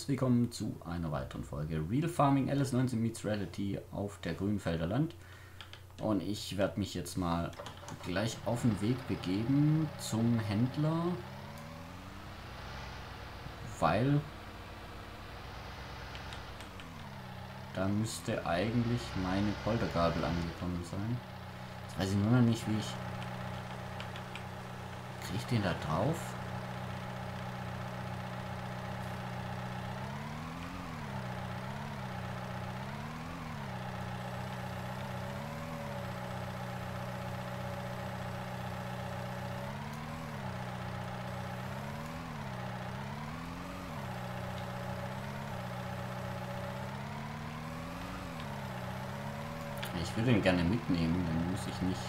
herzlich willkommen zu einer weiteren Folge Real Farming LS19 Meets Reality auf der Grünfelder Land. Und ich werde mich jetzt mal gleich auf den Weg begeben zum Händler, weil da müsste eigentlich meine Poltergabel angekommen sein. Jetzt weiß ich nur noch nicht, wie ich... Kriege ich den da drauf? Ich würde ihn gerne mitnehmen, dann muss ich nicht.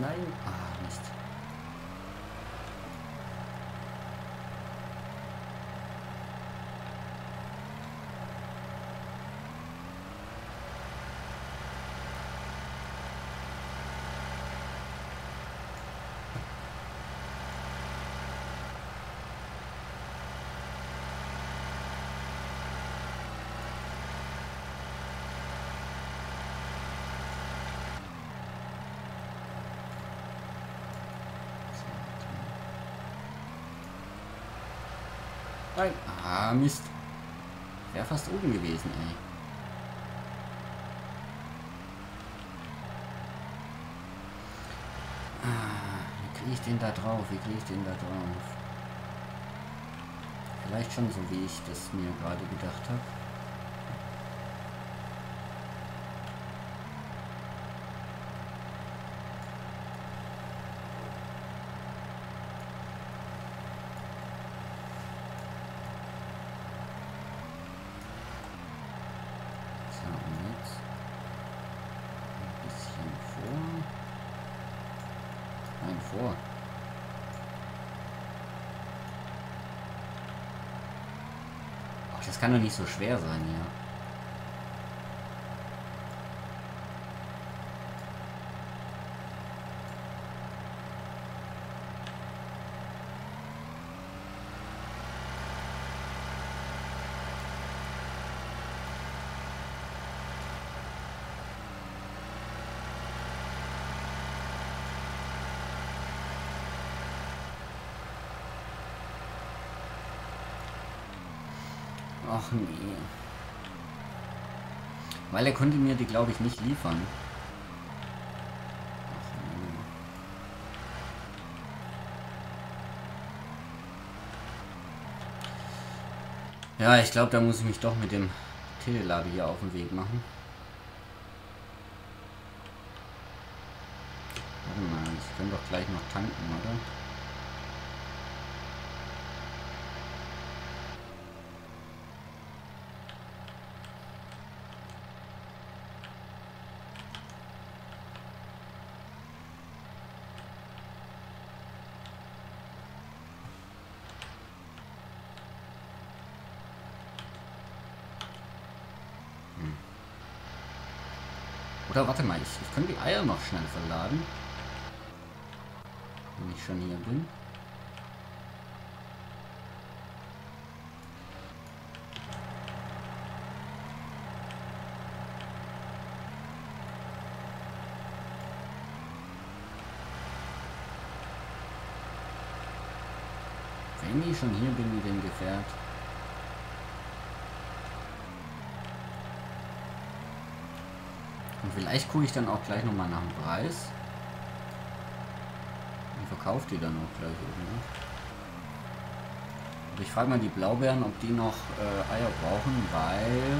Nein. Ah, Mist. Nein. Ah, Mist. Wäre fast oben gewesen, ey. Ah, wie kriege ich den da drauf? Wie kriege ich den da drauf? Vielleicht schon so, wie ich das mir gerade gedacht habe. So, und jetzt ein bisschen vor. Nein, vor. Ach, das kann doch nicht so schwer sein, ja. Ach nee. Weil er konnte mir die, glaube ich, nicht liefern. Ach nee. Ja, ich glaube, da muss ich mich doch mit dem Telelader hier auf den Weg machen. Warte mal, ich kann doch gleich noch tanken, oder? Oder warte mal, ich, ich kann die Eier noch schnell verladen. Wenn ich schon hier bin. Wenn ich schon hier bin mit dem Gefährt. Vielleicht gucke ich dann auch gleich nochmal nach dem Preis. Und verkaufe die dann auch gleich irgendwie. Aber ich frage mal die Blaubeeren, ob die noch äh, Eier brauchen, weil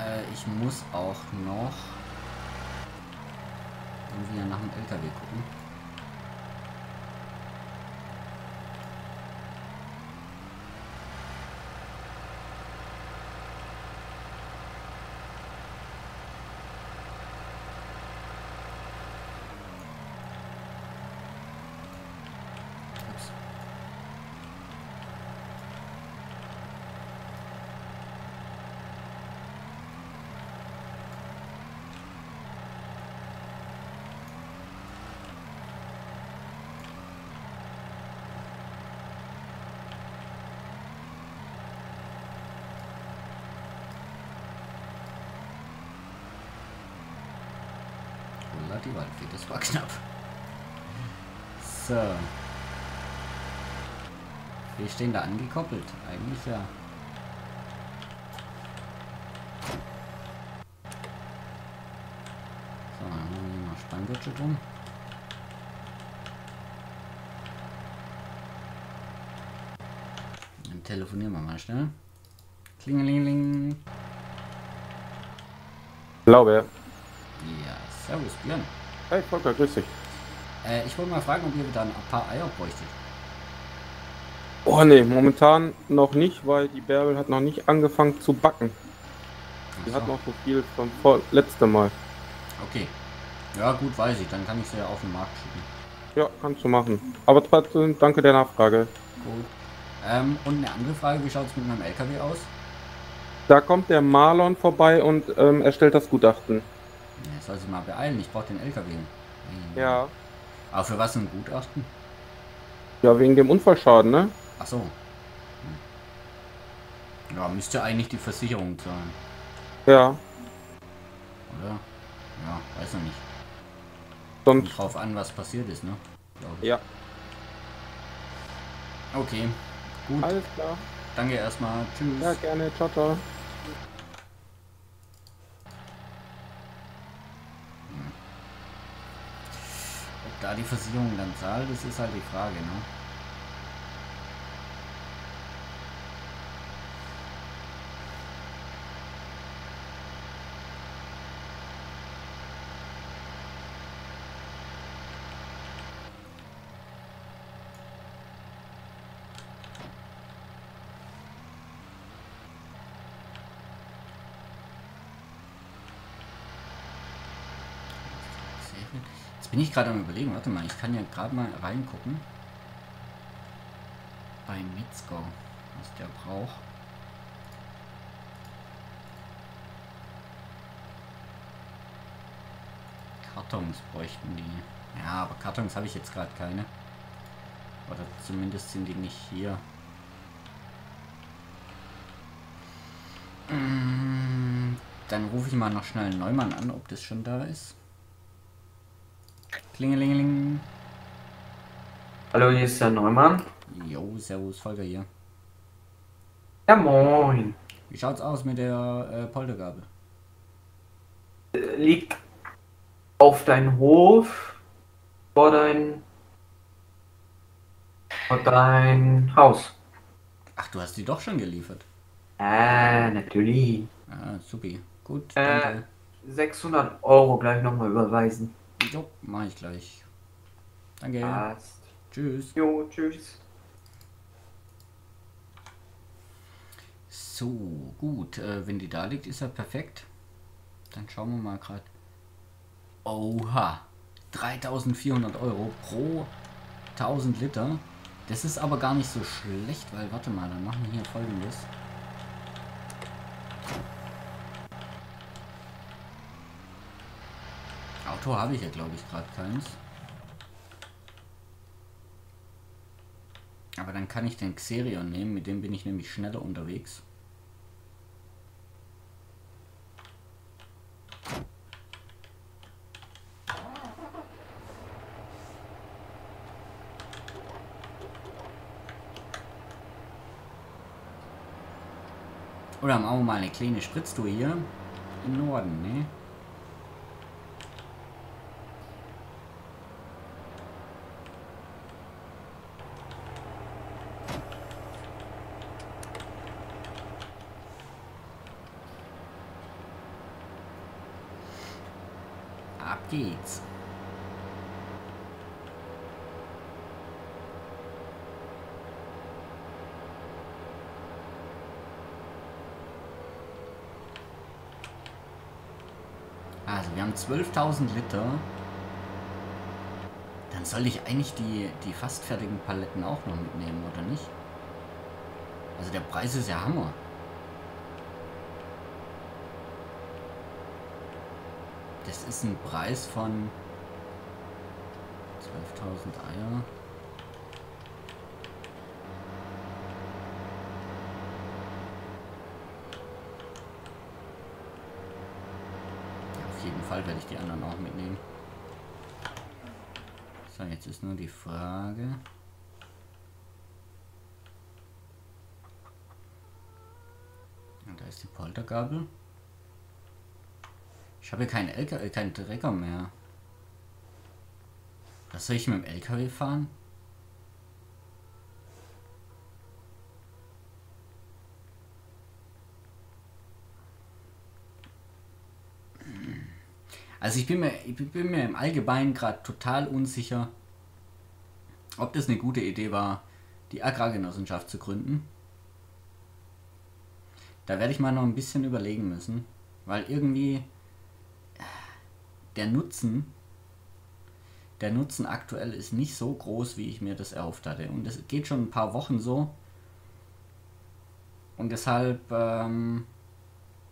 äh, ich muss auch noch irgendwie nach dem LKW gucken. Die Waldfee. Das war knapp. So. Wir stehen da angekoppelt. Eigentlich ja. So, dann machen wir mal Spanngurtsche drum. Dann telefonieren wir mal schnell. Klingelingeling. Glaube. Ja, servus Björn. Hey Volker, grüß dich. Äh, ich wollte mal fragen, ob ihr wieder ein paar Eier bräuchtet. Oh ne, momentan noch nicht, weil die Bärbel hat noch nicht angefangen zu backen. Die Ach hat noch so viel vom vor letzte Mal. Okay. Ja, gut, weiß ich. Dann kann ich sie ja auf den Markt schicken. Ja, kannst du machen. Aber trotzdem, danke der Nachfrage. Gut. Ähm, und eine andere Frage, wie schaut es mit meinem LKW aus? Da kommt der Marlon vorbei und ähm, erstellt das Gutachten. Ja, soll sich mal beeilen, ich brauche den LKW. Hm. Ja. Aber für was ein Gutachten? Ja, wegen dem Unfallschaden, ne? Ach so. Hm. Ja, müsste eigentlich die Versicherung zahlen, Ja. oder? Ja, weiß noch nicht. Sonst, Kommt drauf an, was passiert ist, ne? Ja. Okay. Gut, Alles klar. danke erstmal. Tschüss. Ja, gerne. Ciao, ciao. Da die Versicherung dann zahlt, das ist halt die Frage, ne? Jetzt bin ich gerade am überlegen, warte mal, ich kann ja gerade mal reingucken. Bei Metzger, was der braucht. Kartons bräuchten die. Ja, aber Kartons habe ich jetzt gerade keine. Oder zumindest sind die nicht hier. Mm, Dann rufe ich mal noch schnell Neumann an, ob das schon da ist. Klingelingeling. Hallo, hier ist der Neumann. Jo, servus, Volker hier. Ja, moin. Wie schaut's aus mit der äh, Poltergabel? Liegt auf deinem Hof vor dein, vor dein Haus. Ach, du hast die doch schon geliefert. Äh, natürlich. Ah, supi. Gut, Äh. danke. 600 Euro gleich nochmal überweisen. Jo, mach ich gleich. Danke. Passt. Tschüss. Jo, tschüss. So, gut. Äh, wenn die da liegt, ist er perfekt. Dann schauen wir mal gerade. Oha. 3400 Euro pro 1000 Liter. Das ist aber gar nicht so schlecht, weil, warte mal, dann machen wir hier folgendes. Auto habe ich ja, glaube ich, gerade keins. Aber dann kann ich den Xerion nehmen, mit dem bin ich nämlich schneller unterwegs. Oder machen wir mal eine kleine Spritztour hier im Norden, ne? Geht's. Also wir haben 12.000 Liter. Dann soll ich eigentlich die, die fast fertigen Paletten auch noch mitnehmen, oder nicht? Also der Preis ist ja Hammer. Das ist ein Preis von 12.000 Eier. Auf jeden Fall werde ich die anderen auch mitnehmen. jetzt ist nur die Frage. Und da ist die Poltergabel. Ich habe hier keinen LKW, keinen Trecker mehr. Was soll ich mit dem LKW fahren? Also ich bin mir, ich bin mir im Allgemeinen gerade total unsicher, ob das eine gute Idee war, die Agrargenossenschaft zu gründen. Da werde ich mal noch ein bisschen überlegen müssen, weil irgendwie der Nutzen, der Nutzen aktuell ist nicht so groß, wie ich mir das erhofft hatte. Und es geht schon ein paar Wochen so. Und deshalb, ähm,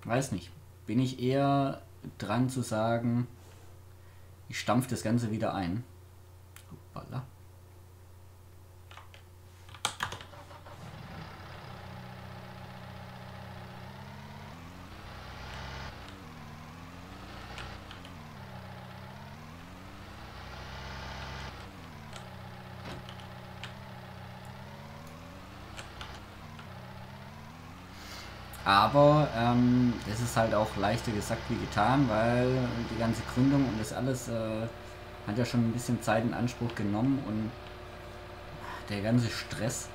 weiß nicht, bin ich eher dran zu sagen, ich stampfe das Ganze wieder ein. Hoppala. Aber ähm, es ist halt auch leichter gesagt wie getan, weil die ganze Gründung und das alles äh, hat ja schon ein bisschen Zeit in Anspruch genommen und der ganze Stress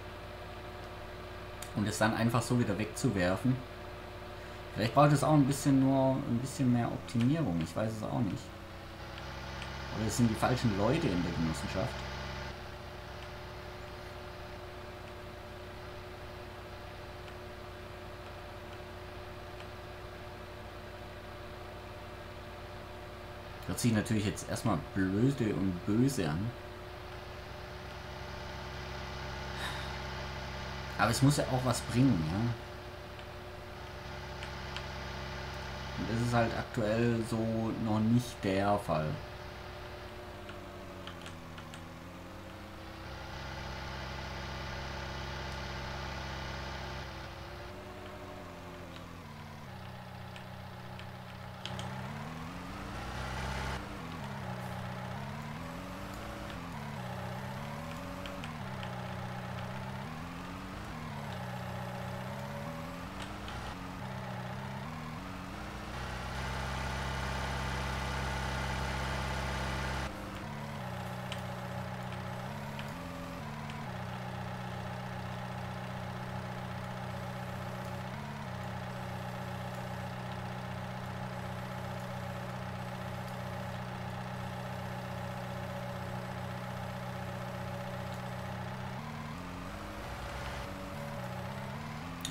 und es dann einfach so wieder wegzuwerfen. Vielleicht braucht es auch ein bisschen nur ein bisschen mehr Optimierung, ich weiß es auch nicht. Oder es sind die falschen Leute in der Genossenschaft. Hört sich natürlich jetzt erstmal blöde und böse an. Aber es muss ja auch was bringen, ja. Und das ist halt aktuell so noch nicht der Fall.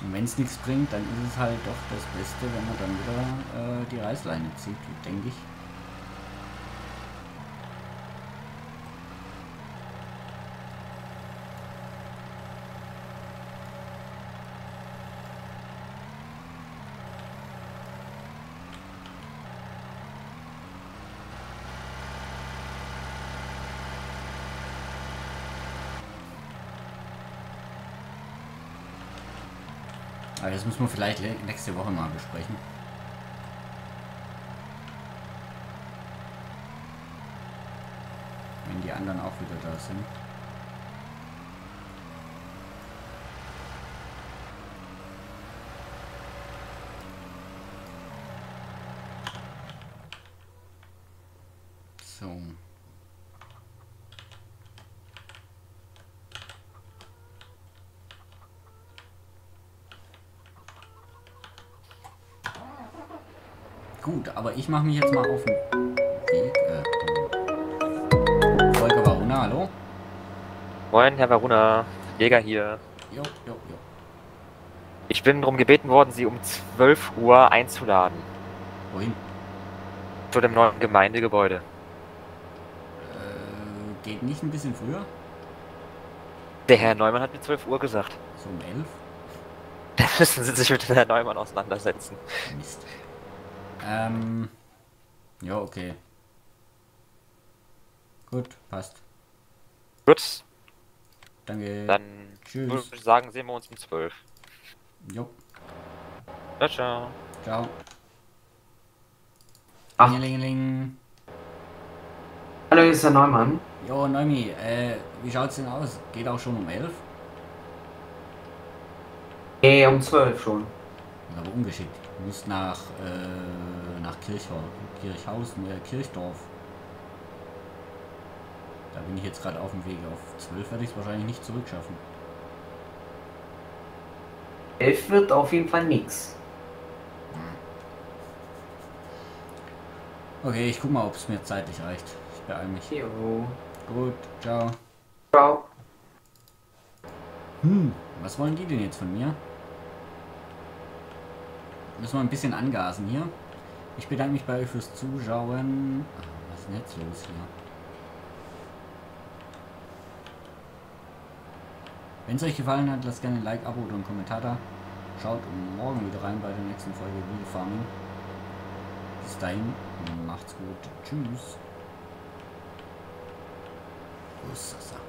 Und wenn es nichts bringt, dann ist es halt doch das Beste, wenn man dann wieder äh, die Reißleine zieht, denke ich. Aber das müssen wir vielleicht nächste Woche mal besprechen. Wenn die anderen auch wieder da sind. So. Gut, aber ich mache mich jetzt mal auf den Weg. Äh, Volker Varuna, hallo? Moin, Herr Varuna, Jäger hier. Jo, jo, jo. Ich bin darum gebeten worden, Sie um 12 Uhr einzuladen Wohin? zu dem neuen Gemeindegebäude. Äh, geht nicht ein bisschen früher? Der Herr Neumann hat mir 12 Uhr gesagt. So um 11? Da müssen Sie sich mit dem Herrn Neumann auseinandersetzen. Mist. Ähm. Ja, okay. Gut, passt. Gut, Danke. dann Tschüss. würde ich sagen, sehen wir uns um 12. Jo, Ciao, ciao. ciao. Ach. Klingelingeling. Hallo, hier ist der Neumann. Jo, Noemi, äh, wie schaut's denn aus? Geht auch schon um 11? Nee, um 12 schon. Aber ungeschickt. Du musst nach, äh, nach Kirchhau, Kirchhausen, äh, Kirchdorf. Da bin ich jetzt gerade auf dem Weg. Auf 12 werde ich es wahrscheinlich nicht zurückschaffen. 11 wird auf jeden Fall nix. Okay, ich guck mal, ob es mir zeitlich reicht. Ich beeile mich. Jo. Gut, ciao. Ciao. Hm, was wollen die denn jetzt von mir? Müssen wir ein bisschen angasen hier. Ich bedanke mich bei euch fürs Zuschauen. Ah, Was ist denn jetzt los hier? Wenn es euch gefallen hat, lasst gerne ein Like, Abo oder einen Kommentar da. Schaut morgen wieder rein bei der nächsten Folge Real Farming. Bis dahin, macht's gut. Tschüss. Ussasa.